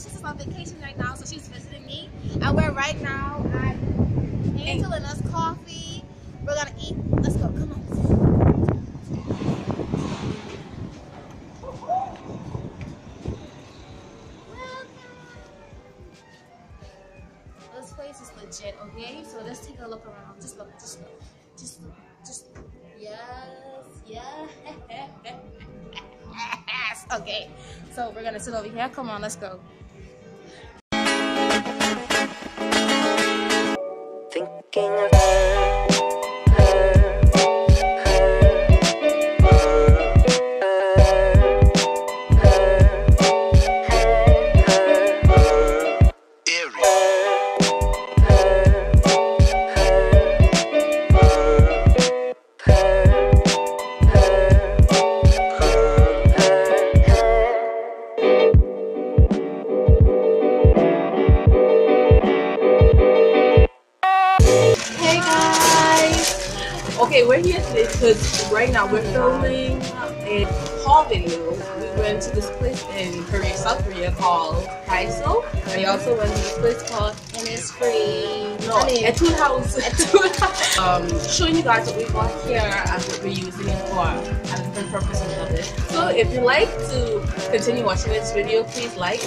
sister's on vacation right now, so she's visiting me. And we're right now at Angel in Us Coffee. We're gonna eat. Let's go. Come on. This place is legit, okay? So let's take a look around. Just look, just look, just look, just look. Yes, yes. okay, so we're gonna sit over here. Come on, let's go. Thinking of Okay, we're here today because right now we're filming a haul video. We went to this place in Korea, South Korea called Daiso. We also went to this place called And it's free. no, I mean, Etude House. Etude House. um, showing you guys what we got here and what we're using it for and different purposes of it. So if you like to continue watching this video, please like,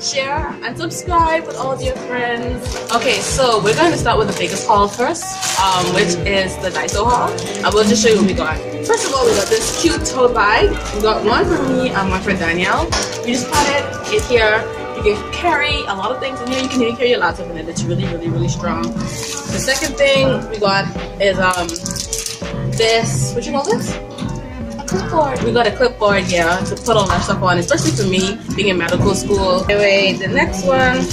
share, and subscribe with all of your friends. Okay, so we're going to start with the biggest haul first, um, which is the Daiso haul. And we'll just show you what we got. First of all, we got this cute tote bag. We got one for me and one for Danielle. We just put it in here. You can carry a lot of things in here. You can even carry your laptop in it. It's really, really, really strong. The second thing we got is um this. What you call this? a clipboard. We got a clipboard, yeah, to put all our stuff on, especially for me being in medical school. Anyway, the next one.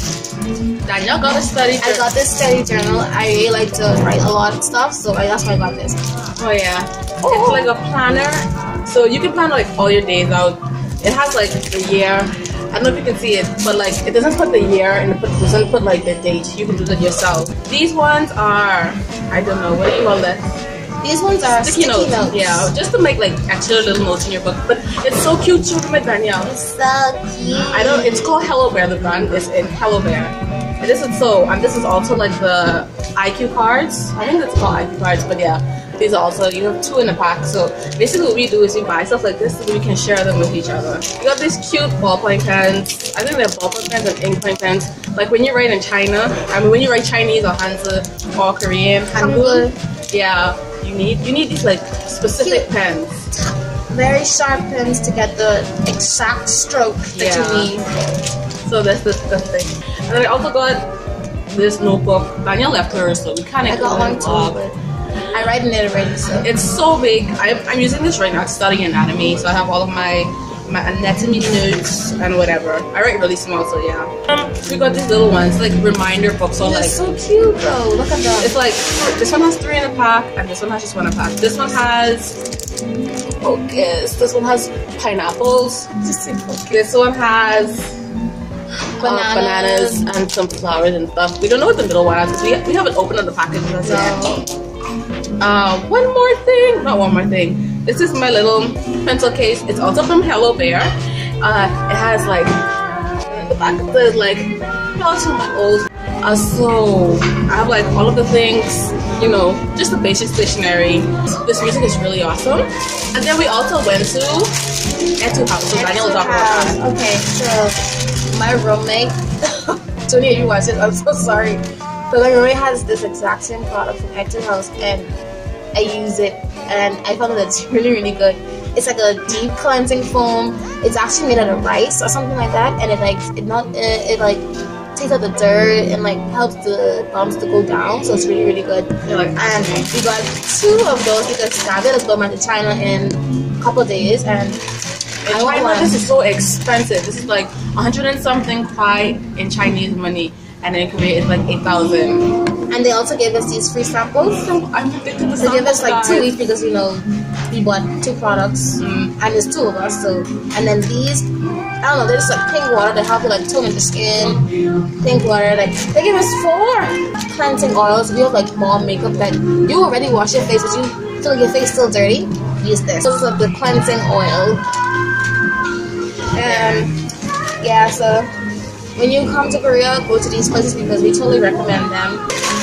Danielle got a study. I got this study journal. I really like to write a lot of stuff, so I, that's why I got this. Oh yeah. It's like a planner. So you can plan like all your days out. It has like the year. I don't know if you can see it, but like it doesn't put the year and it doesn't put like the date. You can do that yourself. These ones are I don't know what do you call that? These ones are Sticky, notes. Yeah, just to make like actual little notes in your book. But it's so cute too with Danielle. So cute. I don't. It's called Hello Bear. The brand is in Hello Bear. And this is so. And this is also like the IQ cards. I think it's called IQ cards. But yeah, these also. You have two in a pack. So basically, what we do is we buy stuff like this, so we can share them with each other. We got these cute ballpoint pens. I think they're ballpoint pens and ink point pens. Like when you write in China. I mean, when you write Chinese or Hanzi or Korean, Hangul. Yeah, you need you need these like specific Cute. pens. Very sharp pens to get the exact stroke that Yeah. you need. So that's the, the thing. And then I also got this notebook. Danielle left hers, so we kind of I got one too, I write in it already, so. It's so big. I, I'm using this right now to study anatomy, so I have all of my my anatomy notes and whatever. I write really small, so yeah. Um, we got these little ones, like reminder books. So like, so cute bro. Look at that. it's like this one has three in a pack, and this one has just one in a pack. This one has focus. This one has pineapples. This one has uh, Bananas. bananas and some flowers and stuff. We don't know what the middle one has. 'cause We, we haven't opened up the package as yet. Uh, one more thing, not one more thing. This is my little pencil case. It's also from Hello Bear. Uh, it has like the back of the like all to my old. Uh, so I have like all of the things, you know, just the basic stationery. This music is really awesome. And then we also went to Etude House. So Daniel talk about. Okay, so my roommate, Tony, you watch it, I'm so sorry. But my has this exact same product from Etude House, and I use it, and I found that it's really, really good. It's like a deep cleansing foam. It's actually made out of rice or something like that, and it like it not it, it like takes out the dirt and like helps the bumps to go down. So it's really, really good. And we got two of those because Gabby is going back to China in a couple of days, and I China, this is so expensive. This is like 100 and something kuai in Chinese money, and in Korea it's like 8,000. And they also gave us these free samples. So I'm addicted to They gave us like two each because you know we bought two products Mm. and there's two of us. So and then these, I don't know, they're just like pink water that help you like tone the skin. Pink water, like they gave us four cleansing oils. If you have like mom makeup that you already wash your face, but you feel like your face still dirty, use this. So this is like the cleansing oil. And yeah, so when you come to Korea, go to these places because we totally recommend them.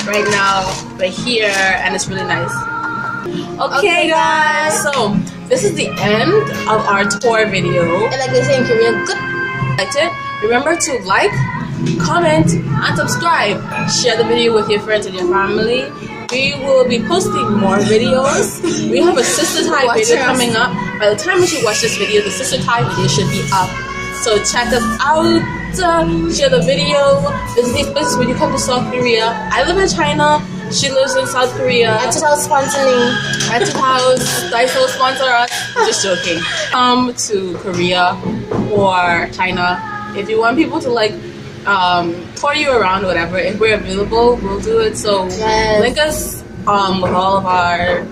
Right now, we're here and it's really nice. Okay, Okay, guys. So this is the end of our tour video. And like they say in Korean, good. liked it, remember to like, comment, and subscribe. Share the video with your friends and your family. We will be posting more videos. We have a sister tie Watch video us. coming up. By the time you watch this video, the sister tie video should be up. So check us out. Share the video. Visit these places when you come to South Korea. I live in China. She lives in South Korea. Tell sponsoring. At house, Daiso sponsor us. Just joking. Come to Korea or China. If you want people to like um, tour you around, whatever, if we're available, we'll do it. So Yes. link us um, with all of our.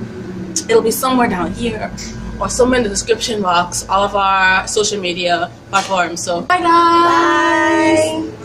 It'll be somewhere down here or somewhere in the description box. All of our social media platforms. So bye guys. Bye.